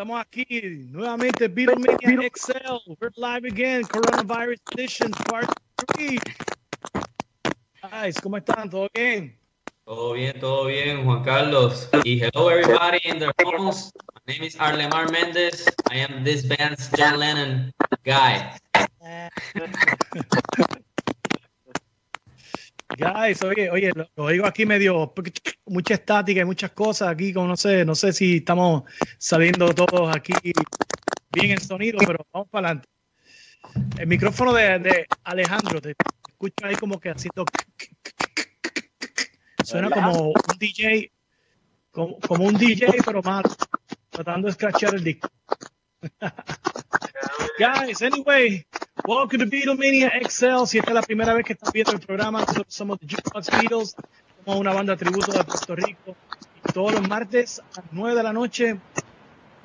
Estamos aquí nuevamente, Beatlemania Excel. We're live again, Coronavirus Edition, Part 3. Guys, ¿cómo están? ¿Todo bien? Todo bien, todo bien, Juan Carlos. Y hello everybody in their homes. My name is Arlemar Mendez. I am this band's John Lennon guy. Guys, oye, oye, lo, lo digo aquí medio mucha estática y muchas cosas aquí, como no sé, no sé si estamos saliendo todos aquí bien en sonido, pero vamos para adelante. El micrófono de, de Alejandro, te escucho ahí como que haciendo suena como un DJ, como, un DJ, pero mal, tratando de scratchar el disco. Guys, anyway, welcome to Beatlemania XL. Si esta es la primera vez que estás viendo el programa, somos The Jukebox Beatles, somos una banda tributo de Puerto Rico. Todos los martes a las 9 de la noche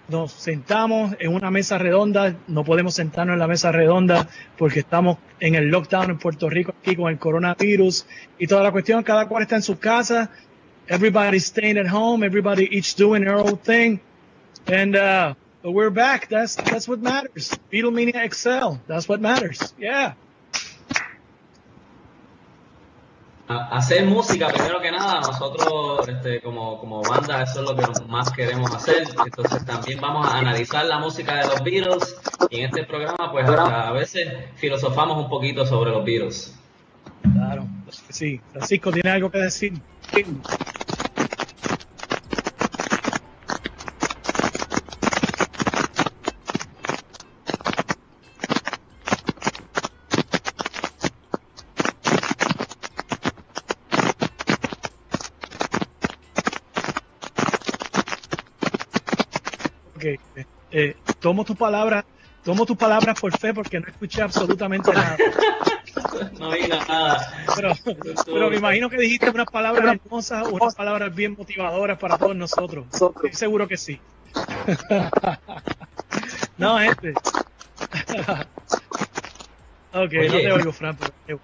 nos sentamos en una mesa redonda. No podemos sentarnos en la mesa redonda porque estamos en el lockdown en Puerto Rico aquí con el coronavirus y toda la cuestión. Cada cual está en su casa. Everybody's staying at home. Everybody each doing their own thing. And, uh, but we're back. That's that's what matters. Beatlemania Excel. That's what matters. Yeah. A- Hacer música, primero que nada, nosotros este, como, como banda, eso es lo que más queremos hacer. Entonces también vamos a analizar la música de los Beatles y en este programa pues a veces filosofamos un poquito sobre los Beatles. Claro. Sí. Francisco tiene algo que decir eh, eh, tomo tus palabras, tomo tus palabras por fe porque no escuché absolutamente nada. No diga nada. Pero, pero me imagino que dijiste unas palabras hermosas, unas palabras bien motivadoras para todos nosotros. Estoy seguro que sí. No, gente. Ok, no te oigo, Fran. pero, ok.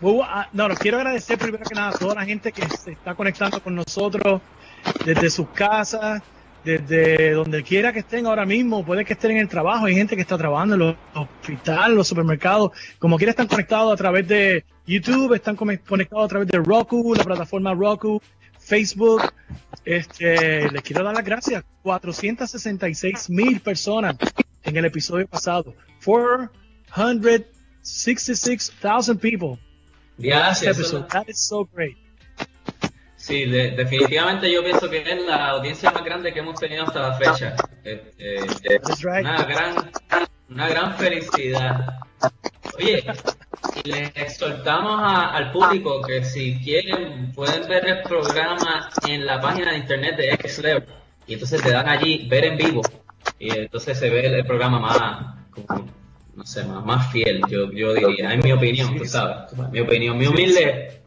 Muy bu- ah, No, los quiero agradecer primero que nada a toda la gente que se está conectando con nosotros desde sus casas, desde donde quiera que estén ahora mismo. Puede que estén en el trabajo, hay gente que está trabajando en los hospitales, los supermercados. Como quiera están conectados a través de YouTube, están conectados a través de Roku, la plataforma Roku, Facebook. Este, les quiero dar las gracias. 466 mil personas en el episodio pasado. 466,000 people. Gracias. That is so great. Sí, de- definitivamente yo pienso que es la audiencia más grande que hemos tenido hasta la fecha. That's right. una gran, una gran felicidad. Oye, les exhortamos a- al público que si quieren pueden ver el programa en la página de internet de XLever y entonces te dan allí ver en vivo y entonces se ve el, el programa más, como, no sé, más, más fiel, yo, yo diría, en mi opinión, tú sabes, mi opinión, mi humilde.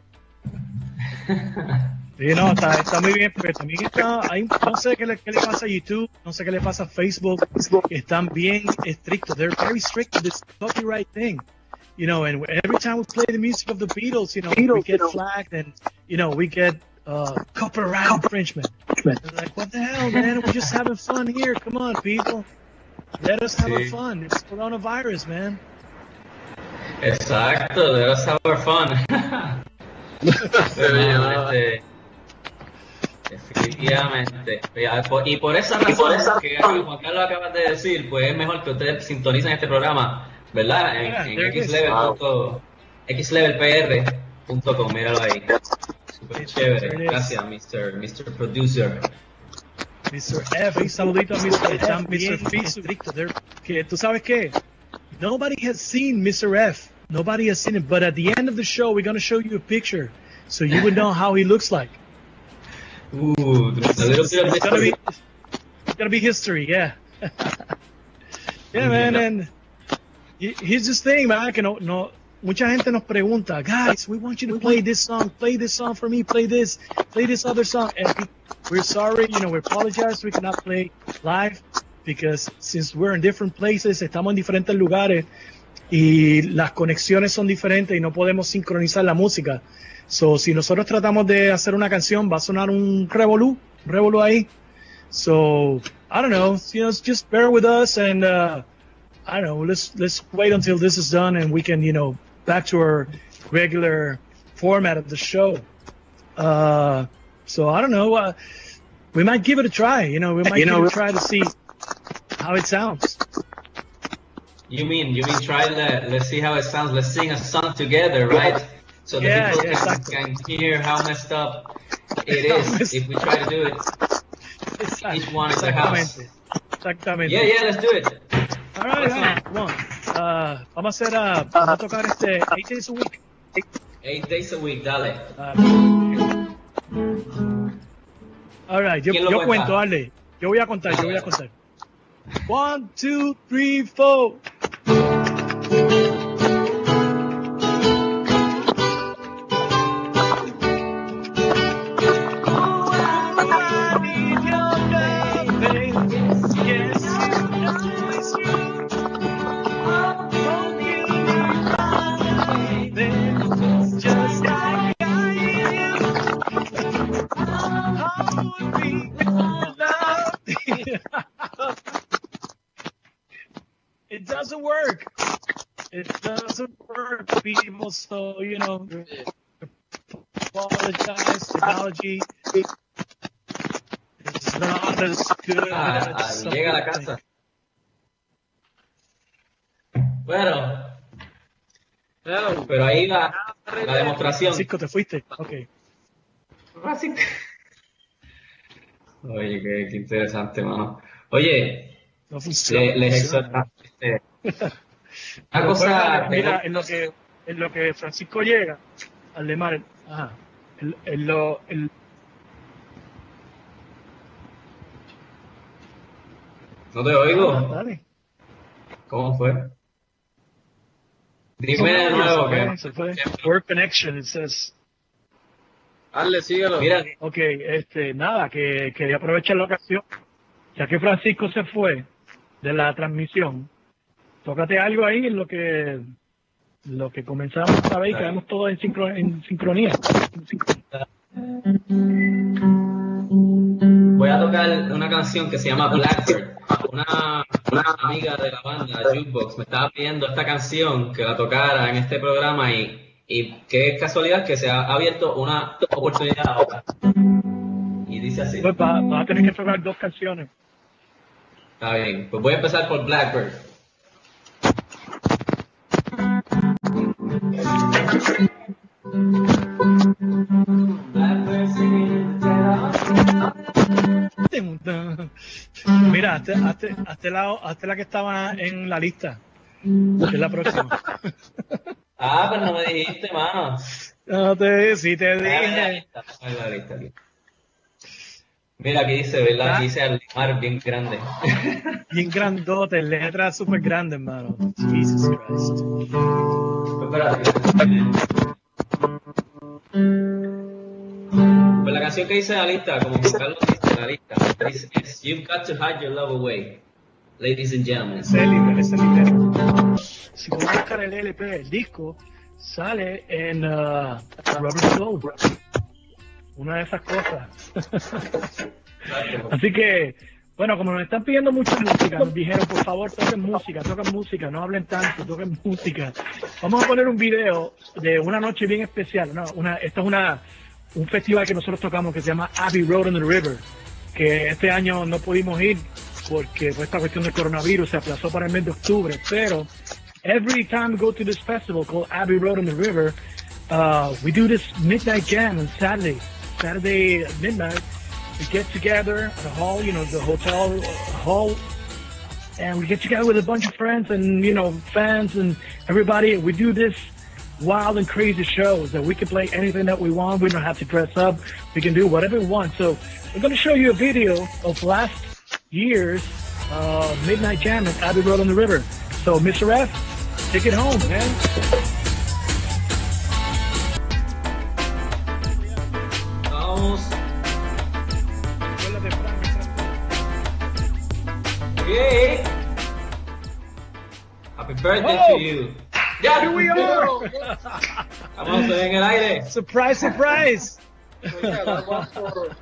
Sí, no, está, está muy bien, pero también está, hay, no sé qué le, qué le pasa a YouTube, no sé qué le pasa a Facebook, que están bien estrictos. They're very strict with this copyright thing. You know, and every time we play the music of the Beatles, you know, we get flagged and, you know, we get uh, copyright infringement. And like, what the hell, man? We're just having fun here. Come on, people. Let us have Sí. fun. It's coronavirus, man. Exacto, de los Sour Fun. Definitivamente. Y por esa razón que Juan Carlos acaba de decir, pues es mejor que ustedes sintonicen este programa, ¿verdad? En, en xlevel.com, xlevelpr.com, míralo ahí. Super chévere. Gracias, Mr. Mr. Producer. Mr. F, un saludito a Mr. F, bien estrictos. They're- Que tú sabes qué? Nobody has seen Mr. F. Nobody has seen it. But at the end of the show, we're going to show you a picture so you would know how he looks like. A little bit of It's gonna be, history, yeah. yeah, man, and he- here's this thing, man, que no, no, mucha gente nos pregunta, guys, we want you to play this song, play this song for me, play this, play this other song. And we're sorry, you know, we apologize we cannot play live because since we're in different places, estamos en diferentes lugares y las conexiones son diferentes y no podemos sincronizar la música. So, si nosotros tratamos de hacer una canción, va a sonar un revolú, un revolú ahí. So, I don't know, you know, just bear with us and, uh, I don't know, let's, let's wait until this is done and we can, you know, back to our regular format of the show. Uh, so I don't know, uh, we might give it a try, you know, we might You give know- it a try to see how it sounds. You mean you mean try let let's see how it sounds. Let's sing a song together, right? So the Yeah, people yeah, can, exactly. can hear how messed up it is if we try to do it. Each one in their house. Exactamente. Yeah, yeah, let's do it. All right, all right, come on. Uh, vamos a hacer, uh, vamos a tocar este eight days a week. Eight days a week, dale. Uh, all right, yo, ¿Quién lo yo cuento, dale. Yo voy a contar, yo voy a contar. One, two, three, four. So you know, apologize. Technology is not as good Ah, as some llega a la casa. Bueno, pero ahí va la demostración. Francisco, te fuiste. Okay. Oye, qué, qué interesante, mano. Oye, No funciona. le- les exhorta. este, Una cosa. mira, en lo que en lo que Francisco llega al de mar, ajá, el, el, lo, el, No te oigo. dale. ¿Cómo fue? Dime de nuevo que. Se fue. Work connection, it says. Hazle, síguelo. Mira, Ok, este, nada, que quería aprovechar la ocasión, ya que Francisco se fue de la transmisión, tócate algo ahí en lo que lo que comenzamos a ver y quedamos todos en, sincro- en sincronía. voy a tocar una canción que se llama Blackbird. Una, una amiga de la banda, Jukebox, me estaba pidiendo esta canción que la tocara en este programa y, y qué casualidad que se ha abierto una oportunidad ahora. Y dice así. Pues va- vas a tener que tocar dos canciones. Está bien, pues voy a empezar por Blackbird. Mira, hazte, hazte, hazte la, hazte la que estaba en la lista, que es la próxima. Ah, pero no me dijiste, mano. No te, si te la dije. lista, déjame la lista. Mira, aquí dice, ¿verdad? Aquí dice Alimar bien grande. Bien grandote, letras súper grandes, hermano. Jesus Christ. Espérate. Pues la canción que dice la lista, como que Carlos dice la lista, dice, es You've got to hide your love away, ladies and gentlemen. Ese es el libro, ese es el libro. Si tú buscar el LP, el disco, sale en uh, Rubber Soul. Una de esas cosas. Así que, bueno, como nos están pidiendo mucha música, nos dijeron, por favor, toquen música, toquen música, no hablen tanto, toquen música. Vamos a poner un video de una noche bien especial. ¿no? Una, esto es una, un festival que nosotros tocamos que se llama Abbey Road on the River, que este año no pudimos ir porque por esta cuestión del coronavirus se aplazó para el mes de octubre, pero every time we go to this festival called Abbey Road on the River, uh, we do this midnight jam on Saturday. Saturday at midnight, we get together the hall, you know, the hotel hall, and we get together with a bunch of friends and you know fans and everybody. We do this wild and crazy shows that we can play anything that we want. We don't have to dress up. We can do whatever we want. So we're going to show you a video of last year's uh, Midnight Jam at Abbey Road on the River. So Mr. F, take it home, man. Vamos Frank. Okay. Happy birthday Oh. to you. Yeah, Here we are. Estamos en el aire. Surprise, surprise. So yeah, that was for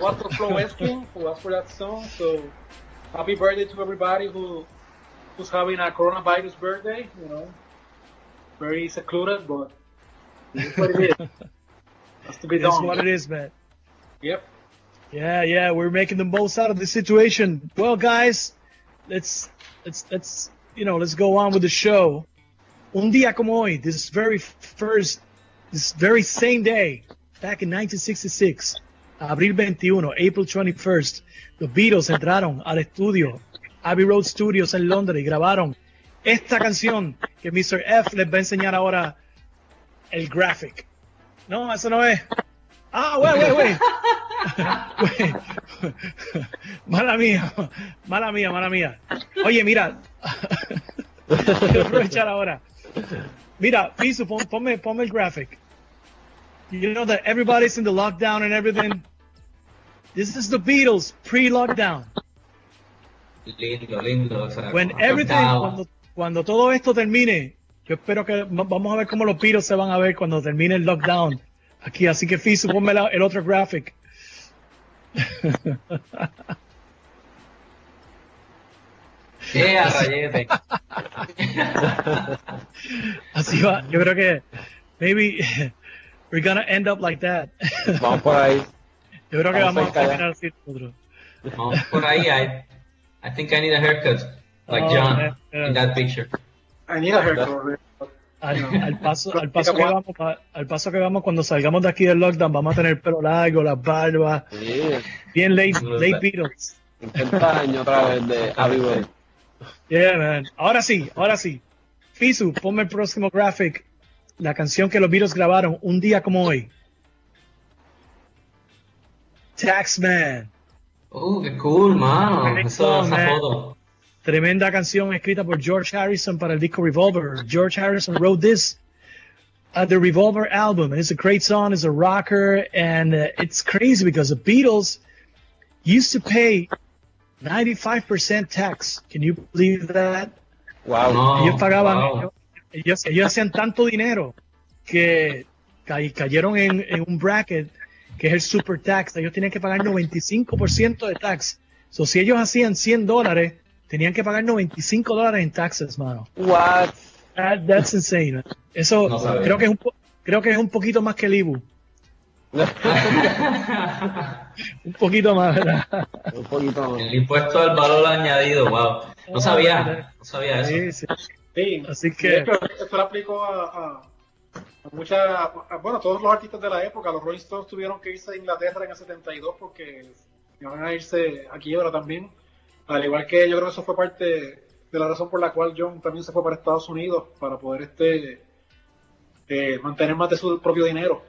was for Flo Eskin, who asked for that song. So happy birthday to everybody who who's having a coronavirus birthday. You know, very secluded, but it's what it is. Has to be That's what it is, man. Yep. Yeah, yeah, we're making the most out of the situation. Well, guys, let's let's let's you know let's go on with the show. Un día como hoy, this very first, this very same day, back in 1966, abril 21, April 21st, los Beatles entraron al estudio Abbey Road Studios en Londres y grabaron esta canción que Mr. F les va a enseñar ahora el graphic. No, eso no es. Ah, wait, wait, wait. Mala mía, mala mía, mala mía. Oye, mira, quiero aprovechar ahora. Mira, Piso, pon, ponme, ponme el graphic. You know that everybody's in the lockdown and everything. This is the Beatles pre-lockdown. Lindo, lindo. o sea, When como everything, cantaba. cuando, cuando todo esto termine, yo espero que va- vamos a ver cómo los Beatles se van a ver cuando termine el lockdown. Aquí, así que Fisu, ponme la- el otro graphic. Yeah, rayete. Así va, yo creo que maybe we're gonna end up like that. Vamos por ahí. Yo creo que Vamos vamos a a terminar así nosotros. Vamos por ahí. I, I think I need a haircut. Like Oh, John yeah, yeah. in that picture. I need a haircut. Al, al paso, al paso que vamos, al paso que vamos cuando salgamos de aquí del lockdown, vamos a tener el pelo largo, las barbas, Sí, bien late, late Beatles. 50 años otra vez de Abbey Road. Yeah, man. Ahora sí, ahora sí. Fisu, ponme el próximo graphic. La canción que los Beatles grabaron un día como hoy. Taxman. Oh, qué cool, mano. Eso, cool, esa man. foto. Tremenda canción escrita por George Harrison para el disco Revolver. George Harrison wrote this at the Revolver album. And it's a great song. It's a rocker. And uh, it's crazy because the Beatles used to pay 95% tax. Can you believe that? Wow. No. ellos pagaban, wow. ellos, ellos, hacían tanto dinero que ca- cayeron en, en un bracket que es el super tax. Ellos tenían que pagar 95% de tax. So, si ellos hacían 100 dólares, tenían que pagar 95 dólares en taxes, mano. What? That- that's insane. Eso No creo que es un po- creo que es un poquito más que el Ibu. Un poquito más, ¿verdad? Un poquito más. El impuesto al valor añadido, wow. No sabía, no sabía eso. Sí, sí. Sí, Así que esto le aplicó a, a, a muchas, a- bueno, todos los artistas de la época. Los Rolling Stones tuvieron que irse a Inglaterra en el 72 porque iban a irse a quiebra también. Al igual que yo creo que eso fue parte de la razón por la cual John también se fue para Estados Unidos para poder este eh, mantener más de su propio dinero.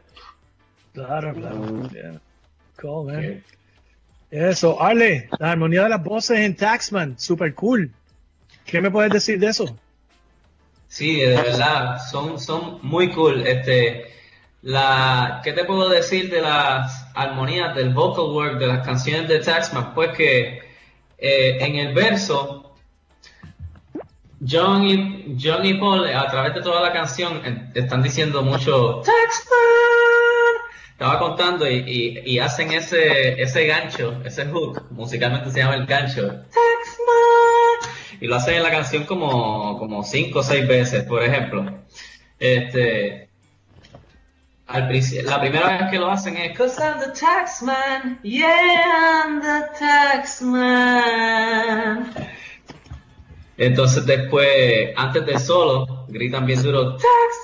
Claro, claro. Yeah. Cool, man. Eso, Arle, la armonía de las voces en Taxman, super cool. ¿Qué me puedes decir de eso? Sí, de verdad, son, son muy cool. Este, la, ¿qué te puedo decir de las armonías del vocal work de las canciones de Taxman? Pues que eh, en el verso, John y, John y Paul, a través de toda la canción, eh, están diciendo mucho. Estaba contando y, hacen ese, ese gancho, ese hook, musicalmente se llama el gancho. Y lo hacen en la canción como, como cinco o seis veces, por ejemplo. Este, al la primera vez que lo hacen es Cause I'm the taxman, yeah, I'm the taxman. Entonces después, antes del solo, gritan bien duro, taxman.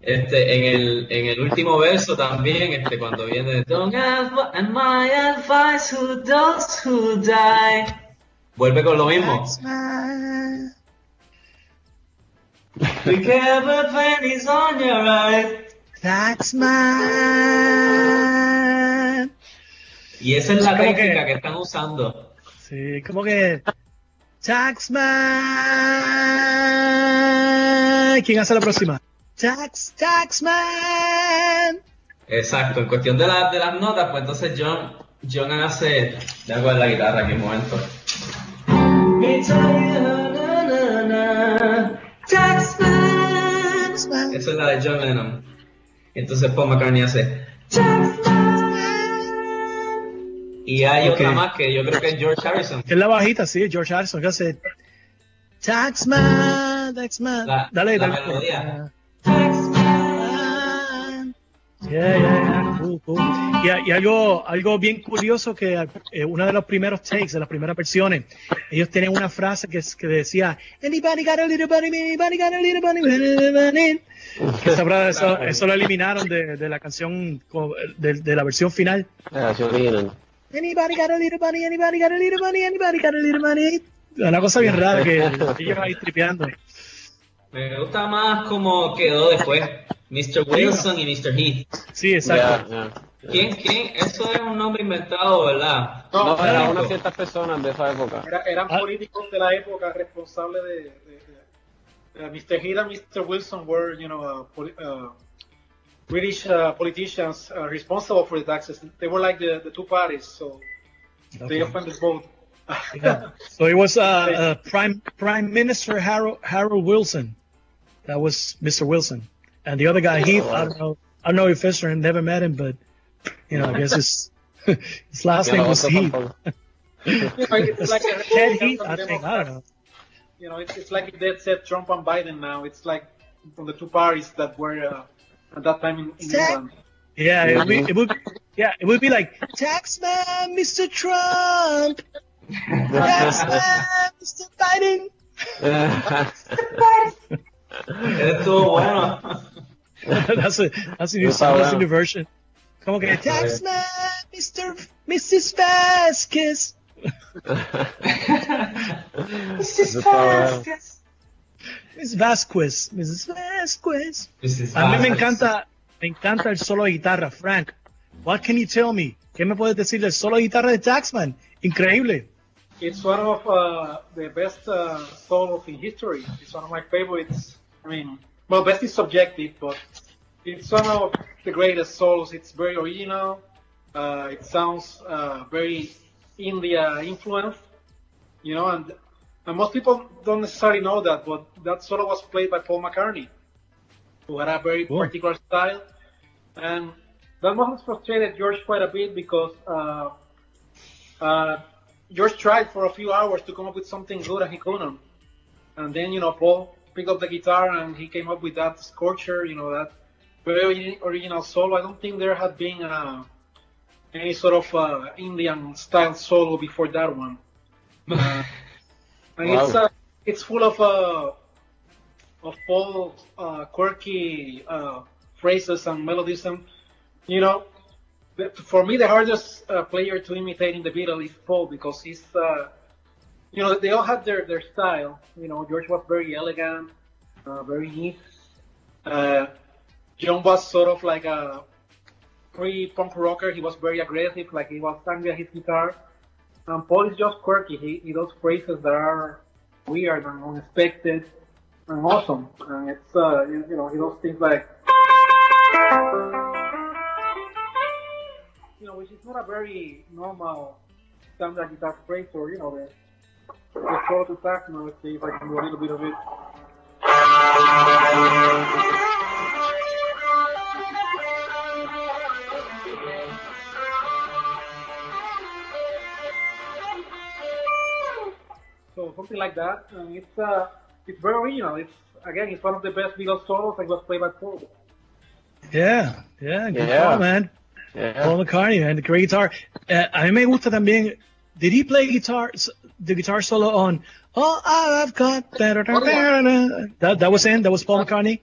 Este, en el, en el último verso también, este, cuando viene Don't have and my advice who does who die. Vuelve con lo mismo. We care but when he's on your right. Taxman. Y esa es la Como que- técnica que están usando. Sí, como que Taxman. ¿Quién hace la próxima? Tax, Taxman. Exacto, en cuestión de, la- de las notas, pues entonces John, John hace. Déjame coger la guitarra aquí un momento. Esa es la de John Lennon. Entonces Paul McCartney hace. Y hay Ok. otra más que yo creo que es George Harrison. Que es la bajita, sí, George Harrison, que hace Taxman, Taxman. La- dale, la dale. melodía. Taxman. Yeah, yeah, cool. Y, y algo, algo bien curioso que eh, uno de los primeros takes, de las primeras versiones, ellos tienen una frase que, que decía Anybody got a little bunny, anybody got a little bunny, bunny, bunny?" Que esa frase, eso, eso lo eliminaron de, de la canción, de, de la versión final. La canción original. Anybody got a little bunny, anybody got a little bunny, anybody got a little bunny. Una cosa bien rara que ellos ahí tripeando. Me gusta más como quedó después. Mr. Wilson y Mr. Heath. Sí, exacto. Ya, ya. ¿Quién, quién? Eso es un nombre inventado, ¿verdad? No, No, era- eran México. unas ciertas personas de esa época. era- eran Ah. políticos de la época responsables de, de- de- uh, Mr. Heath and Mr. Wilson were, you know, uh, poli- uh, British uh, politicians uh, responsible for the taxes. They were like the, the two parties, so they Okay. offended both. Yeah. So it was uh, uh, Prime Prime Minister Harold Harold Wilson. That was Mr. Wilson, and the other guy Heath. I don't know. I don't know if Fisher never met him, but you know, I guess his his last Ya name lo was Heath. tampoco. You know, it's like a Ted Heath, I think. I don't know. You know, it's, it's like if they said Trump and Biden now. It's like from the two parties that were uh, at that time in, in England. Yeah, it would, be, it would. Yeah, it would be like Taxman, Mr. Trump. Taxman, Mr. Biden. Estuvo bueno. that's a that's a new song. That's a new version. Como que Taxman, Mr. Mrs. Vasquez. Eso está bueno. Miss Vasquez, Mrs. Vasquez. Mrs. A mí me encanta, me encanta el solo de guitarra, Frank. What can you tell me? ¿Qué me puedes decir del solo de guitarra de Taxman? Increíble. It's one of uh, the best uh, solos in history. It's one of my favorites. I mean, well, best is subjective, but it's one of the greatest solos. It's very original. Uh, it sounds uh, very India influenced, you know, and, and most people don't necessarily know that, but that solo was played by Paul McCartney, who had a very Cool. particular style, and that must have frustrated George quite a bit because. Uh, uh, George tried for a few hours to come up with something good and he couldn't. And then, you know, Paul picked up the guitar and he came up with that Scorcher, you know, that very original solo. I don't think there had been uh, any sort of uh, Indian style solo before that one. Uh, and it's uh, it's full of uh, of Paul's uh, quirky uh, phrases and melodies, and you know, for me, the hardest uh, player to imitate in the Beatles is Paul because he's, uh, you know, they all had their, their style. You know, George was very elegant, uh, very neat. Uh, John was sort of like a pre-punk rocker. He was very aggressive, like he was angry his guitar. And Paul is just quirky. He, he does phrases that are weird and unexpected and awesome. And it's, uh, you, you know, he does things like you know, which is not a very normal standard guitar phrase or, you know, the, the solo to sax. Now, let's see if I can do a little bit of it. So something like that, and it's uh, it's very original. It's again, it's one of the best Beatles solos and was played by Paul. Yeah, yeah, good Yeah. call, man. Yeah. Paul McCartney, man, the great guitar. Uh, a mí me gusta también. Did he play guitar, the guitar solo on All I've Got? That, that was in. That was Paul McCartney.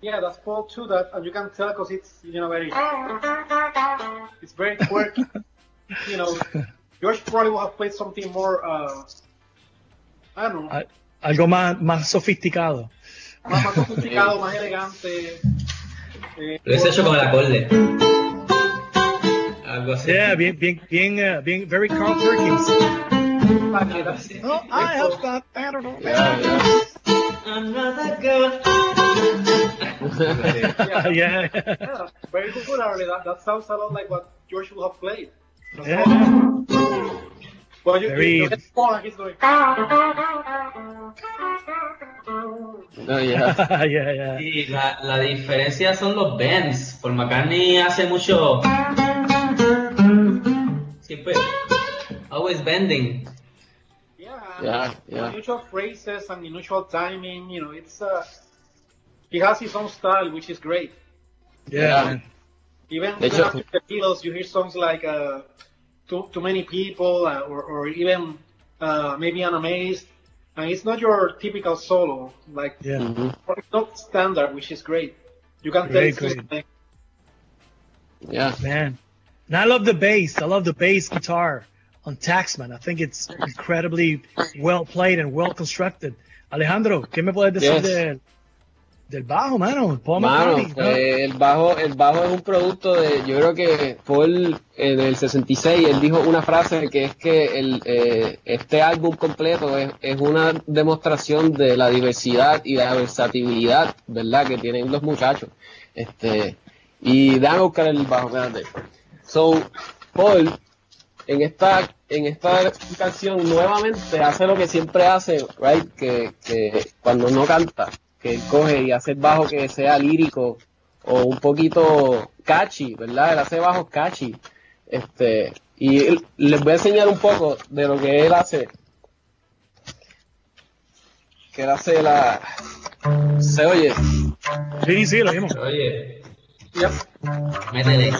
Yeah, that's Paul too. That and you can tell because it's you know very it's very quirky. you know, George probably would have played something more. Uh, I don't know, Algo más, más sofisticado. más, más sofisticado, más elegante. Eh, Lo hice hecho con el acorde. Algo así. Yeah, bien, bien, bien, uh, bien, very Carl Perkins. that's. Oh, I have got. Yeah, yeah. Another girl. Yeah, yeah. yeah, very popularly. That, that sounds a lot like what George would have played. Yeah. Well, you, Very- you, you get Paul and he's going. No, yeah. yeah, yeah. Y la, la diferencia son los bends. Paul McCartney hace mucho. Siempre. Always bending. Yeah, Yeah, yeah. unusual phrases and unusual timing. You know, it's uh, he has his own style, which is great. Yeah, man. Even, De even hecho- after the Beatles, you hear songs like uh, "Too Too Many People" uh, or, or even uh, maybe "Unamazed," and it's not your typical solo. Like Yeah. Mhm. it's not standard, which is great. You can Great, tell it's great. Yeah. Man. And I love the bass. I love the bass guitar on Taxman. I think it's incredibly well played and well constructed. Alejandro, ¿qué me puedes decir Yes. del, del bajo, mano? Paul Mano, eh, el bajo, el bajo es un producto de, yo creo que Paul en el 66 él dijo una frase que es que el, eh, este álbum completo es, es una demostración de la diversidad y la versatilidad, ¿verdad? Que tienen los muchachos. Este, y déjame buscar el bajo, espérate. So, Paul, en esta, en esta canción nuevamente hace lo que siempre hace, right? Que, que cuando no canta, que él coge y hace el bajo que sea lírico o un poquito catchy, ¿verdad? Él hace bajos catchy. Este, y él- les voy a enseñar un poco de lo que él hace. Que él hace la... Se oye. Sí, sí, lo vimos. Oye, yep. métele.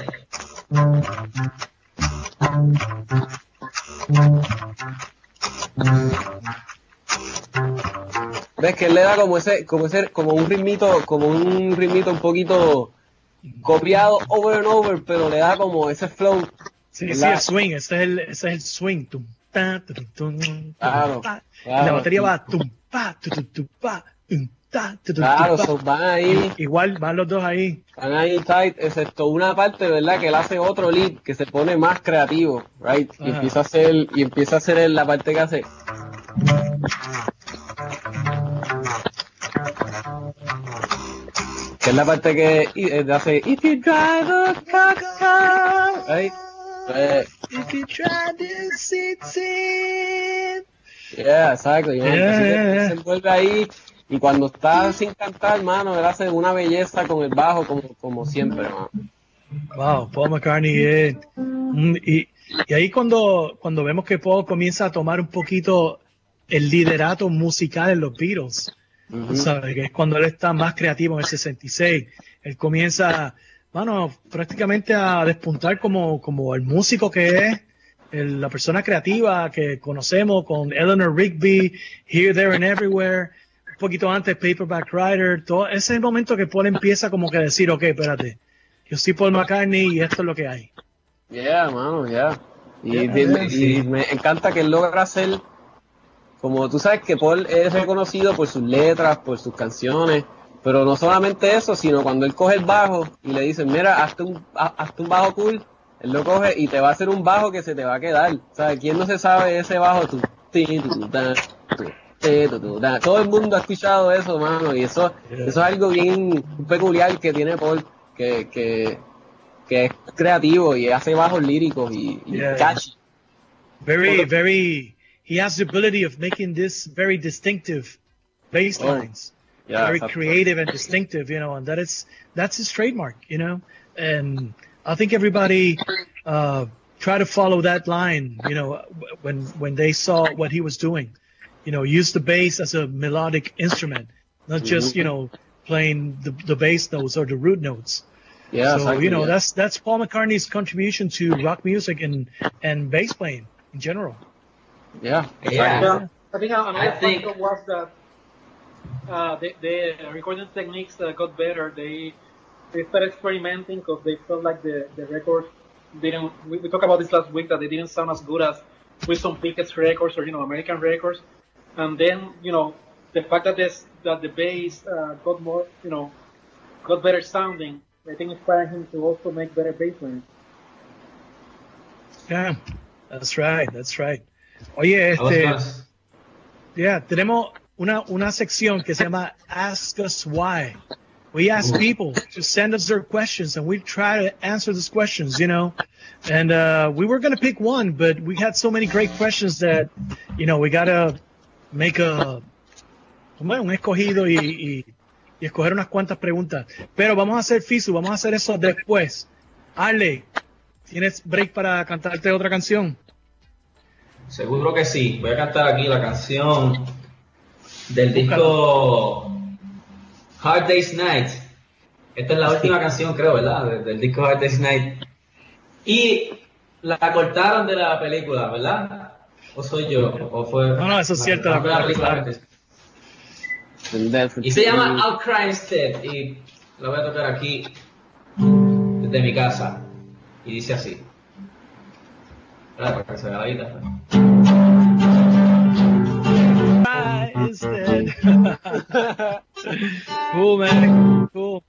Ves que él le da como ese, como ese, como un ritmito, como un ritmito un poquito copiado over and over, pero le da como ese flow. Sí, sí, el swing. Ese es el, ese es el swing. Tum, ta, tu, tu, tum, tum, Claro, claro. la batería va tum, pa, tu, tu, tu, pa, tum, ta, tu, tu, tu, Claro, so van ahí, Igual van los dos ahí. van ahí tight, excepto una parte, ¿verdad? Que él hace otro lead que se pone más creativo, right? Y empieza a hacer, y empieza a hacer el- la parte que hace. Que es la parte que eh, hace If you drive a car, right? Eh, If you try to sit, sit. Yeah, exacto. Yeah, yeah, yeah. se envuelve ahí y cuando está sin cantar, hermano, él hace una belleza con el bajo como, como siempre, hermano. Wow, Paul McCartney. mm, y, y ahí cuando, cuando vemos que Paul comienza a tomar un poquito el liderato musical en los Beatles. ¿sabes? Que es cuando él está más creativo en el 66. Él comienza, bueno, prácticamente a despuntar como, como el músico que es, el- la persona creativa que conocemos con Eleanor Rigby, Here, There and Everywhere. Poquito antes, Paperback Writer. Todo, ese es el momento que Paul empieza como que a decir, ok, espérate. Yo soy Paul McCartney y esto es lo que hay. Yeah, mano, yeah. Y, Yeah, y- sí. y me encanta que él logra hacer, como tú sabes que Paul es reconocido por sus letras, por sus canciones, pero no solamente eso, sino cuando él coge el bajo y le dicen, mira, hazte un, ha- hazte un bajo cool, él lo coge y te va a hacer un bajo que se te va a quedar. O sea, ¿quién no se sabe ese bajo? Tú, ti, tu, da, tu, ti, tu, tu, da. Todo el mundo ha escuchado eso, mano, y eso, eso es algo bien peculiar que tiene Paul, que, que, que es creativo y hace bajos líricos y, y Yeah. catchy. Very, very, he has the ability of making this very distinctive bass Oh, lines. Yeah, very creative and distinctive, you know, and that is that's his trademark, you know. And I think everybody uh, try to follow that line, you know, when when they saw what he was doing, you know, use the bass as a melodic instrument, not just Mhm. you know playing the the bass notes or the root notes. Yeah, so exactly, you know yeah. that's that's Paul McCartney's contribution to rock music and and bass playing in general. Yeah, Yeah. Yeah, I think another I think- factor was that uh, the, the recording techniques uh, got better. They they started experimenting because they felt like the, the records didn't. We, we talked about this last week that they didn't sound as good as Wilson Pickett's records or you know American records. And then you know the fact that this that the bass uh, got more you know got better sounding. I think inspired him to also make better bass lines. Yeah, that's right, that's right. Oye, I was este, Yeah, tenemos una, una sección que se llama Ask Us Why. we ask people to send us their questions and we try to answer those questions, you know. And uh, we were going to pick one, but we had so many great questions that, you know, we got to make a, bueno, un escogido y, y, y escoger unas cuantas preguntas. Pero vamos a hacer FISU, vamos a hacer eso después. Arley, ¿tienes break para cantarte otra canción? Seguro que sí. Voy a cantar aquí la canción del disco Hard Day's Night. Esta es la última canción, creo, ¿verdad? Del, del disco Hard Day's Night. Y la cortaron de la película, ¿verdad? ¿O soy yo? ¿O fue.? No, no, eso es cierto. La, la la claro. Y se llama I'll Cry Instead. Y la voy a tocar aquí desde mi casa. Y dice así. Espera, para que se vea la instead. cool, man. Cool.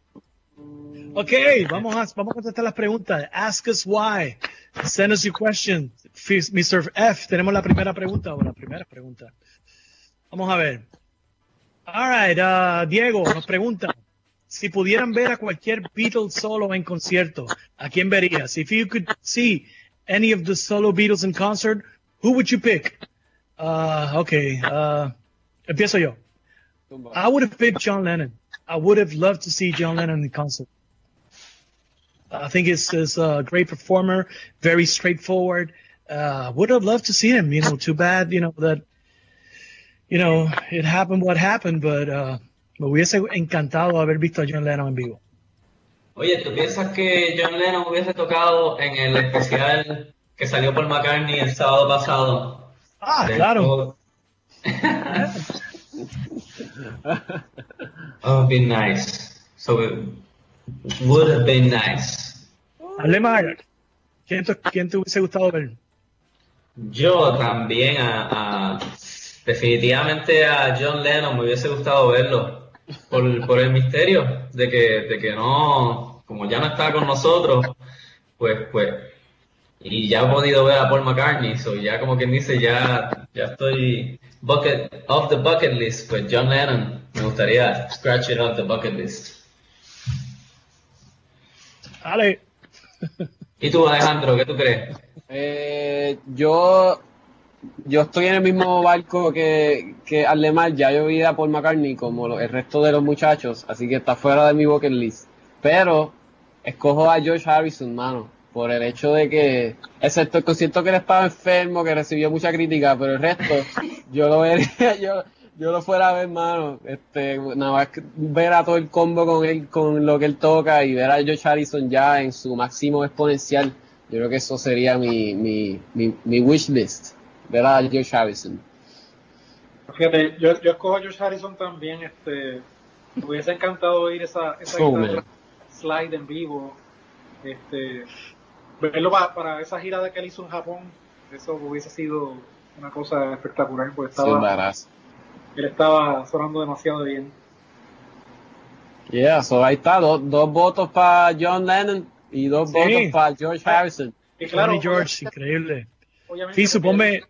Ok, vamos a, vamos a contestar las preguntas. Ask us why. Send us your questions. F- Mr. F, tenemos la primera pregunta o la primera pregunta. Vamos a ver. All right, uh, Diego nos pregunta. Si pudieran ver a cualquier Beatles solo en concierto, ¿a quién verías? If you could see any of the solo Beatles in concert, who would you pick? Uh, okay, uh, empiezo yo. I would have picked John Lennon. I would have loved to see John Lennon in concert. I think he's, he's a great performer, very straightforward. Uh, would have loved to see him. You know, too bad, you know, that, you know, it happened what happened, but uh, me hubiese encantado haber visto a John Lennon en vivo. Oye, ¿tú piensas que John Lennon hubiese tocado en el especial que salió por McCartney el sábado pasado? Ah, Del claro. oh, be nice. So would have been nice. Alemar, ¿quién te, ¿quién te hubiese gustado ver? Yo también a, a- definitivamente a John Lennon me hubiese gustado verlo por, por el misterio de que, de que no, como ya no está con nosotros, pues, pues, y ya he podido ver a Paul McCartney, so ya como quien dice, ya, ya estoy bucket, off the bucket list, pues John Lennon, me gustaría scratch it off the bucket list. Ale, ¿Y tú, Alejandro, qué tú crees? Eh, yo, yo estoy en el mismo barco que, que Aldemar, ya yo vi a Paul McCartney como lo- el resto de los muchachos, así que está fuera de mi bucket list. Pero escojo a George Harrison, mano, por el hecho de que, excepto el concierto que él estaba enfermo, que recibió mucha crítica, pero el resto, yo lo vería, yo, yo lo fuera a ver, mano, este, nada más que ver a todo el combo con él, con lo que él toca y ver a George Harrison ya en su máximo exponencial. Yo creo que eso sería mi, mi, mi, mi wish list, ver a George Harrison. Fíjate, yo, yo escojo a George Harrison también. Este, me hubiese encantado oír esa, esa Oh, slide en vivo. Este, verlo para, para esa gira de que él hizo en Japón, eso hubiese sido una cosa espectacular, porque Sí, estaba, badass. Él estaba sonando demasiado bien. Yeah, so ahí está, dos, dos votos para John Lennon y dos Sí. votos para George Harrison. Y claro, Johnny George, increíble. obviamente, Fisu, porque ponme,